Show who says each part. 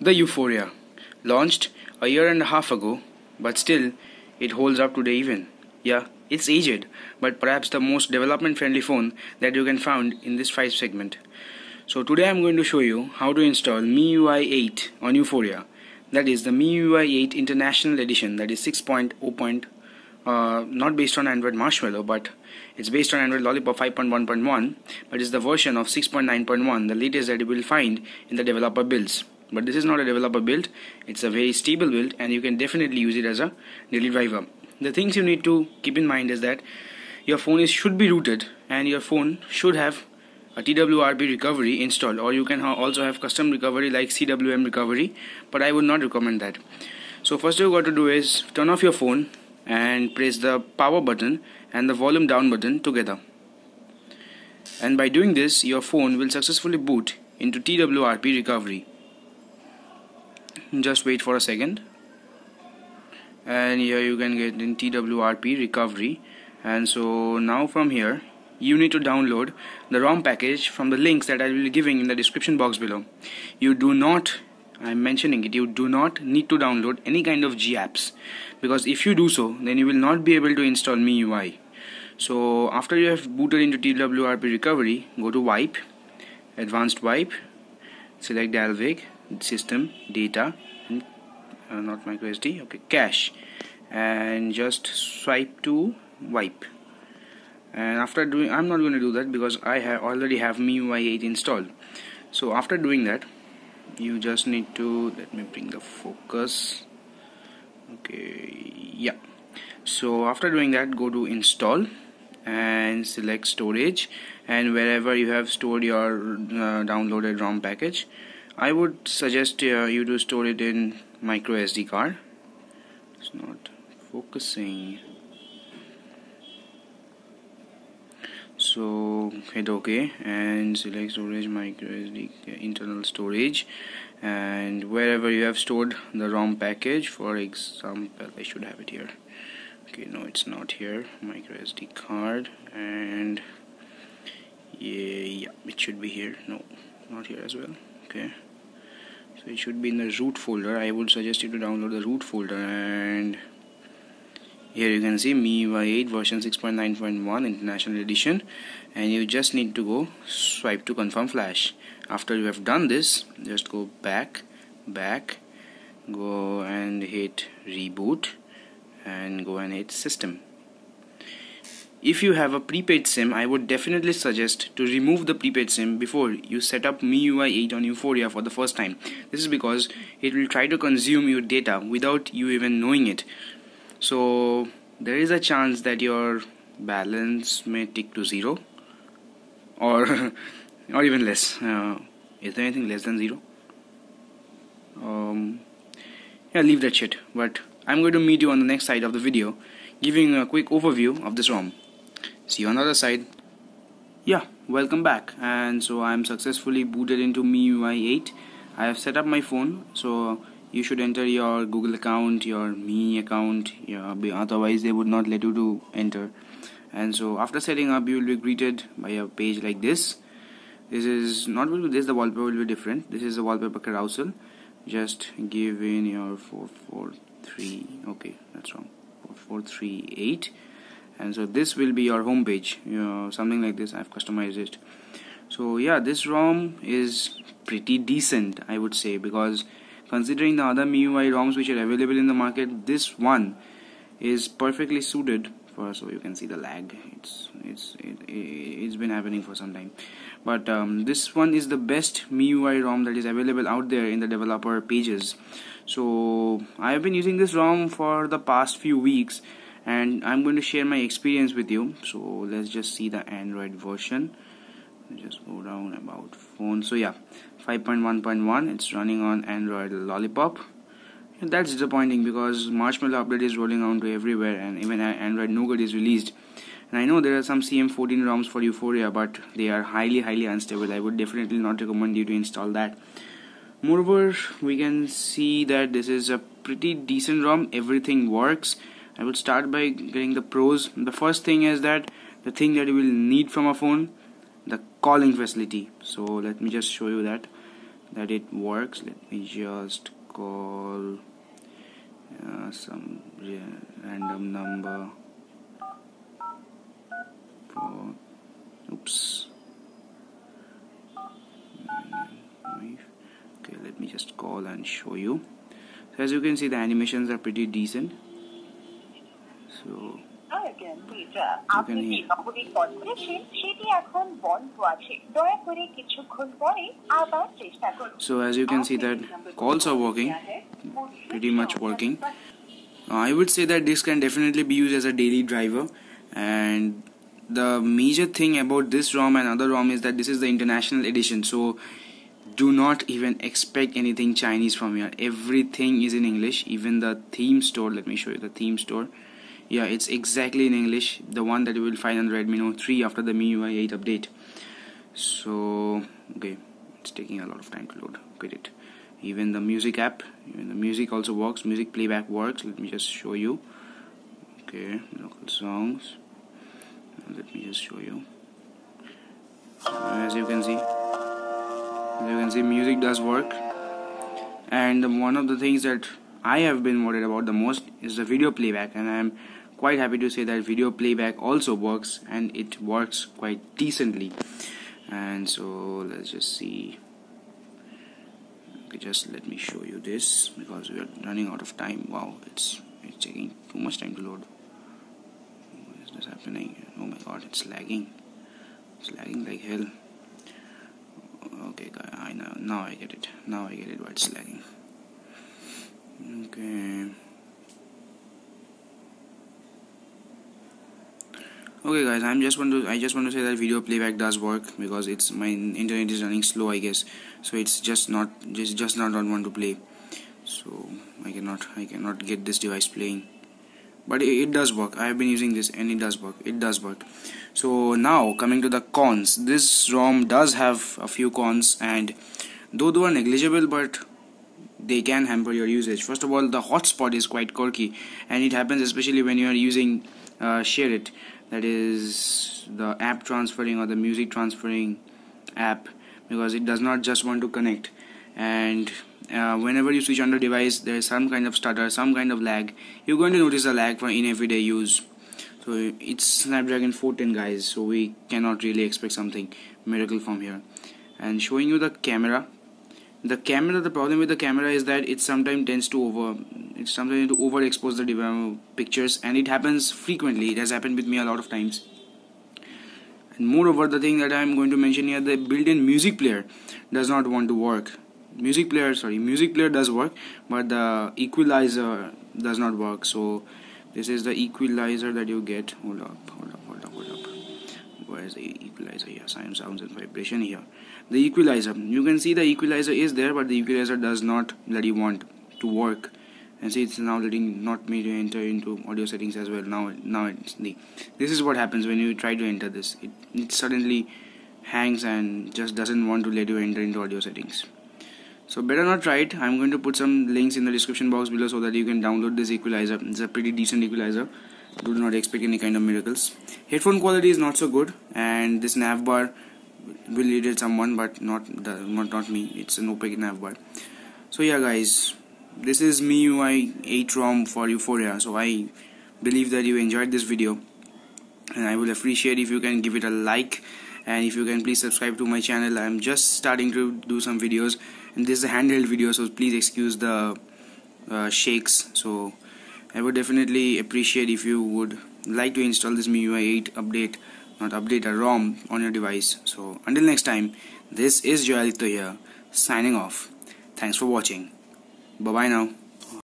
Speaker 1: The Yuphoria, launched a year and a half ago, but still it holds up today even. Yeah, it's aged, but perhaps the most development friendly phone that you can find in this 5 segment. So today I'm going to show you how to install MIUI 8 on Yuphoria. That is the MIUI 8 International Edition that is 6.0. Uh, not based on Android Marshmallow, but it's based on Android Lollipop 5.1.1, but it's the version of 6.9.1, the latest that you will find in the developer builds but this is not a developer build. It's a very stable build and you can definitely use it as a daily driver. The things you need to keep in mind is that your phone is should be rooted and your phone should have a TWRP recovery installed or you can ha also have custom recovery like CWM recovery but I would not recommend that. So first you got to do is turn off your phone and press the power button and the volume down button together. And by doing this your phone will successfully boot into TWRP recovery just wait for a second. And here you can get in TWRP recovery. And so now from here you need to download the ROM package from the links that I will be giving in the description box below. You do not I'm mentioning it you do not need to download any kind of G apps. Because if you do so then you will not be able to install MIUI so after you have booted into TWRP recovery go to wipe advanced wipe select Dalvik system data uh, not micro SD okay cache. And just swipe to wipe. And after doing I'm not going to do that because I have already have MIUI 8 installed. So after doing that you just need to let me bring the focus. Okay yeah. So after doing that go to install and select storage. And wherever you have stored your uh, downloaded ROM package I would suggest uh, you to store it in micro SD card. It's not focusing. So hit ok and select storage micro SD internal storage. And wherever you have stored the ROM package for example I should have it here. Okay no it's not here. Micro SD card and yeah, yeah it should be here. No not here as well. Okay it should be in the root folder. I would suggest you to download the root folder and here you can see MIUI 8 version 6.9.1 international edition. And you just need to go swipe to confirm flash. After you have done this just go back back go and hit reboot and go and hit system if you have a prepaid SIM, I would definitely suggest to remove the prepaid SIM before you set up MIUI 8 on Yuphoria for the first time. This is because it will try to consume your data without you even knowing it. So there is a chance that your balance may tick to zero or or even less. Uh, is there anything less than zero? Um, yeah, leave that shit. But I'm going to meet you on the next side of the video, giving a quick overview of this ROM see you on the other side. Yeah welcome back. And so I'm successfully booted into MIUI 8 I have set up my phone so you should enter your Google account your Mi account yeah, otherwise they would not let you to enter. And so after setting up you will be greeted by a page like this. This is not will be this the wallpaper will be different. This is the wallpaper carousel. Just give in your 443 okay that's wrong. 4438 and so this will be your home page you know, something like this I've customized it. So yeah this ROM is pretty decent I would say because considering the other MIUI ROMs which are available in the market this one is perfectly suited for so you can see the lag. It's it's it, it's been happening for some time. But um, this one is the best MIUI ROM that is available out there in the developer pages. So I've been using this ROM for the past few weeks and I'm going to share my experience with you. So let's just see the Android version. Just go down about phone. So yeah 5.1.1 it's running on Android Lollipop. And that's disappointing because Marshmallow update is rolling out to everywhere and even Android Nougat is released. And I know there are some CM14 ROMs for Yuphoria but they are highly highly unstable. I would definitely not recommend you to install that. Moreover we can see that this is a pretty decent ROM. Everything works I will start by getting the pros. The first thing is that the thing that you will need from a phone, the calling facility. So let me just show you that. that it works let me just call uh, some random number for oops okay let me just call and show you so as you can see the animations are pretty decent so আপনি যে নম্বরে call করেছেন সেটি এখন বন্ধ আছে দয়া করে কিছুক্ষণ পরে আবার চেষ্টা করুন so as you can see that calls are working pretty much working I would say that this can definitely be used as a daily driver and the major thing about this ROM and other ROM is that this is the international edition so do not even expect anything Chinese from here everything is in English even the theme store let me show you the theme store yeah it's exactly in English the one that you will find on Redmi Note 3 after the MIUI 8 update. So okay it's taking a lot of time to load get it. Even the music app even the music also works music playback works let me just show you. Okay local songs. Let me just show you. As you can see as you can see music does work. And one of the things that I have been worried about the most is the video playback and I'm quite happy to say that video playback also works and it works quite decently. And so let's just see. Okay, just let me show you this because we are running out of time. Wow it's it's taking too much time to load. What is this happening? Oh my god it's lagging. It's lagging like hell. Okay I know now I get it. Now I get it why it's lagging. Okay okay guys i'm just want to i just want to say that video playback does work because it's my internet is running slow i guess. So it's just not just just not on want to play. So i cannot i cannot get this device playing. But it, it does work. I have been using this and it does work. It does work. So now coming to the cons. This rom does have a few cons and though they are negligible but they can hamper your usage. First of all the hotspot is quite quirky and it happens especially when you are using uh, SHAREit that is the app transferring or the music transferring app because it does not just want to connect. And uh, whenever you switch on the device there is some kind of stutter some kind of lag. You're going to notice a lag for in everyday use. So it's snapdragon 410 guys so we cannot really expect something miracle from here. And showing you the camera the camera the problem with the camera is that it sometimes tends to over it sometimes to overexpose the pictures and it happens frequently. It has happened with me a lot of times. And moreover the thing that i'm going to mention here the built-in music player does not want to work. Music player sorry music player does work but the equalizer does not work. So this is the equalizer that you get. Hold up hold up hold up hold up where is the equalizer here am sounds and vibration here the equalizer you can see the equalizer is there but the equalizer does not bloody want to work. And see it's now letting not me to enter into audio settings as well. Now now it's the this is what happens when you try to enter this. It, it suddenly hangs and just doesn't want to let you enter into audio settings. So better not try it. I'm going to put some links in the description box below so that you can download this equalizer. It's a pretty decent equalizer do not expect any kind of miracles. Headphone quality is not so good and this nav bar will irritate someone but not the, not, not me. It's an opaque nav bar. So yeah guys this is MIUI 8 ROM for Yuphoria. So I believe that you enjoyed this video and I will appreciate if you can give it a like and if you can please subscribe to my channel. I'm just starting to do some videos and this is a handheld video so please excuse the uh, shakes. So I would definitely appreciate if you would like to install this MIUI 8 update not update a ROM on your device. So until next time, this is Jay Aditya here, signing off. Thanks for watching. Bye bye now.